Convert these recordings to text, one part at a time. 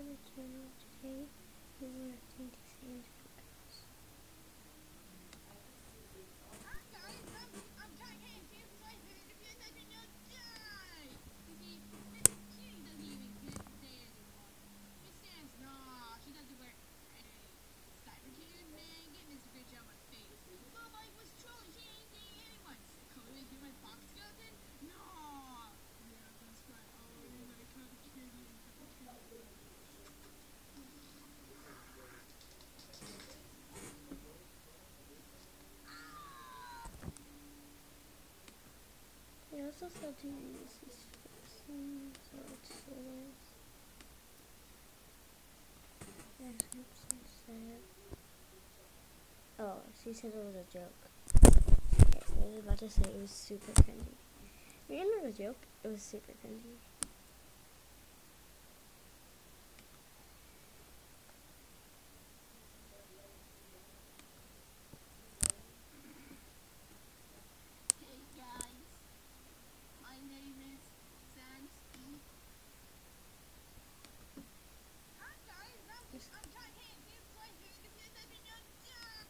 to the channel today. We were acting to Sans So. Oh, she said it was a joke. Okay, I was about to say it was super cringy. Mean, not a joke, it was super cringy. Hey guys, my name is Sam Steve. Hi guys, I'm, I'm John Haynes. It's like you can see that in your job.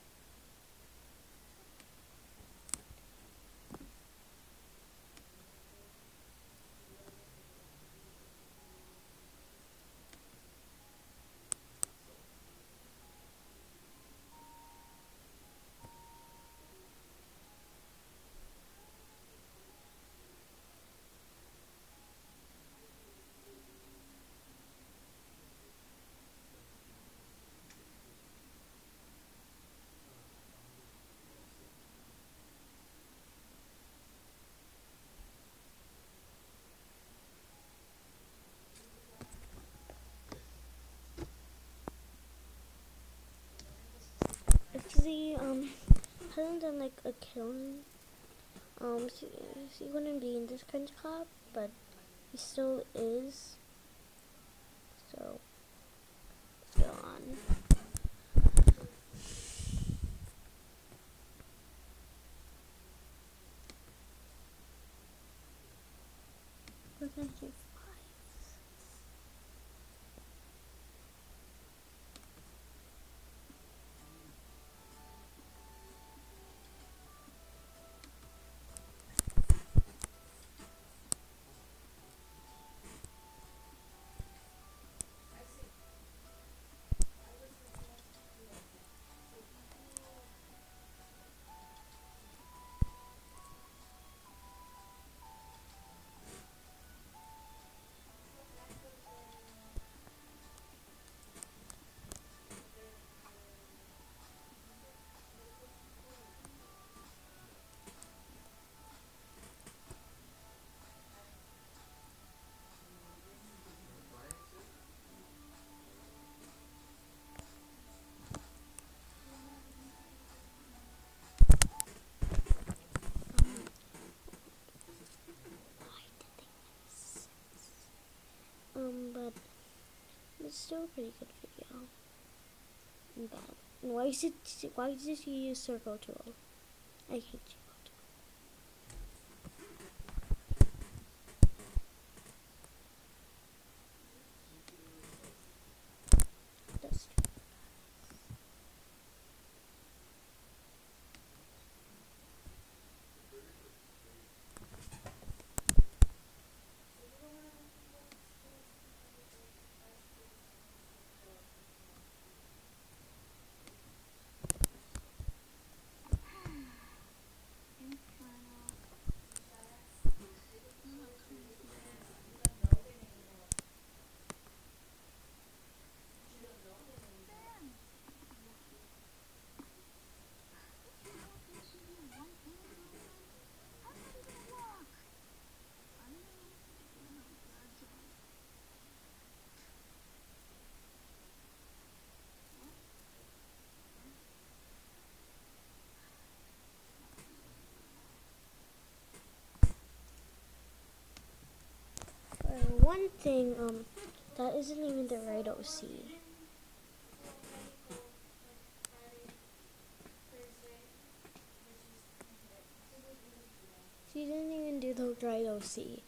Actually, um, hasn't done like a killing. Um, she, she wouldn't be in this cringe club, but he still is. So, let's go on. We're gonna still a pretty good video. And why did why did you use circle tool? I hate you. One thing, um, that isn't even the right OC. She didn't even do the right OC.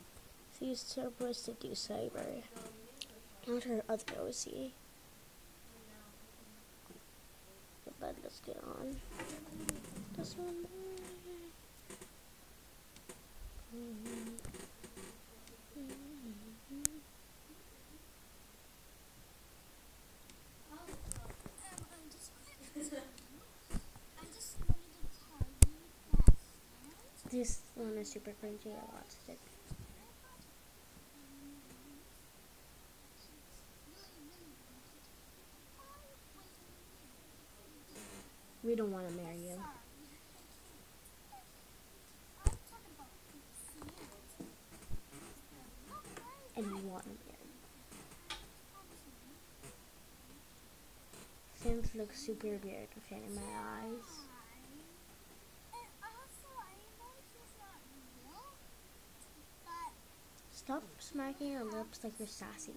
She's supposed to do cyber. Not her other OC. But let's get on. This one. Um, I'm just, I just wanted to tell you that This one is super cringy. I watched it. We don't want to marry you. And we want to marry you. Sims looks super weird in my eyes. Stop smacking your lips like you're sassy.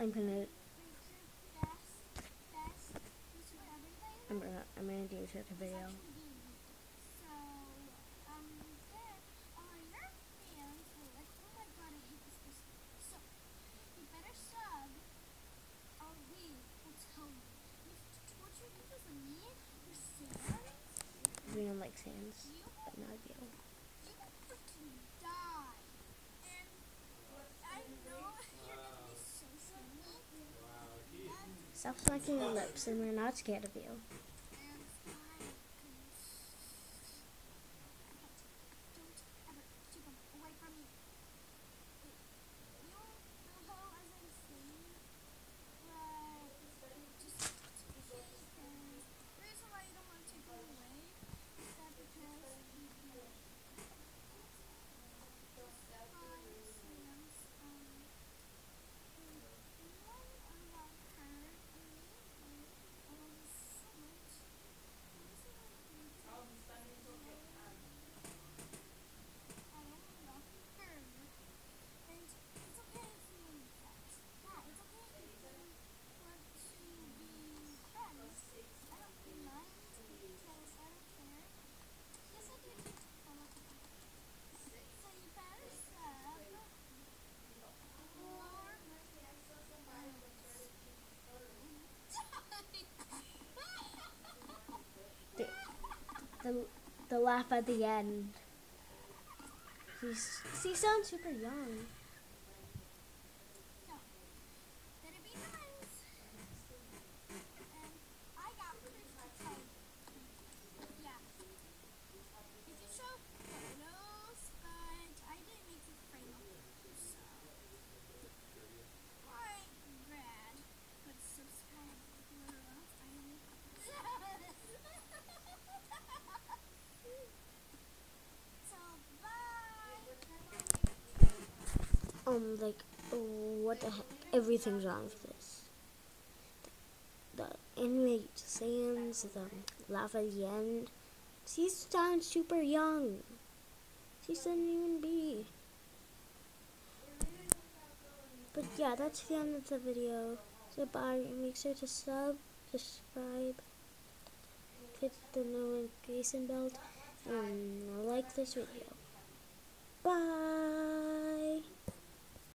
I'm gonna. I'm gonna, I'm gonna do a video. So, um, then, uh, your fans were like, oh my god, I hate this person. So, you better sub, or we will tell you. If you torture videos of me, your fans, We don't like Sans, you, but not you. you will freaking die. And I know you're gonna be so skinny. And, Stop smacking your lips, and we're not scared of you. and I can don't ever keep them away from me. You know how, as I'm saying, like, just because the reason why you don't want to take them away is that because you can find Sam's, um, one unlike her and me, I love you so much. This is what you do. I don't love her. And it's okay if you want Yeah, it's okay if you want to be friends. I don't mind because I don't care. Yes, I do. I love you. So you better sub or The, the laugh at the end. He's, he sounds super young. No. Better be nice. And I got proof to tell you. Yeah. If you show photos, but I didn't make a frame of them, so. Alright, Brad. But subscribe or else I So, bye. Um, like, what the heck? Everything's wrong with this. The, the animated Sans, the laugh at the end. She sounds super young. She shouldn't even be. But yeah, that's the end of the video. So bye. Make sure to sub, subscribe, hit the notification bell, and like this video. Bye.